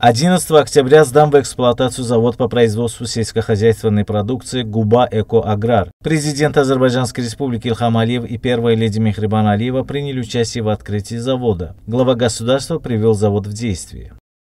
11 октября сдан в эксплуатацию завод по производству сельскохозяйственной продукции «Губа Эко Аграр». Президент Азербайджанской республики Ильхам Алиев и первая леди Мехрибан Алиева приняли участие в открытии завода. Глава государства привел завод в действие.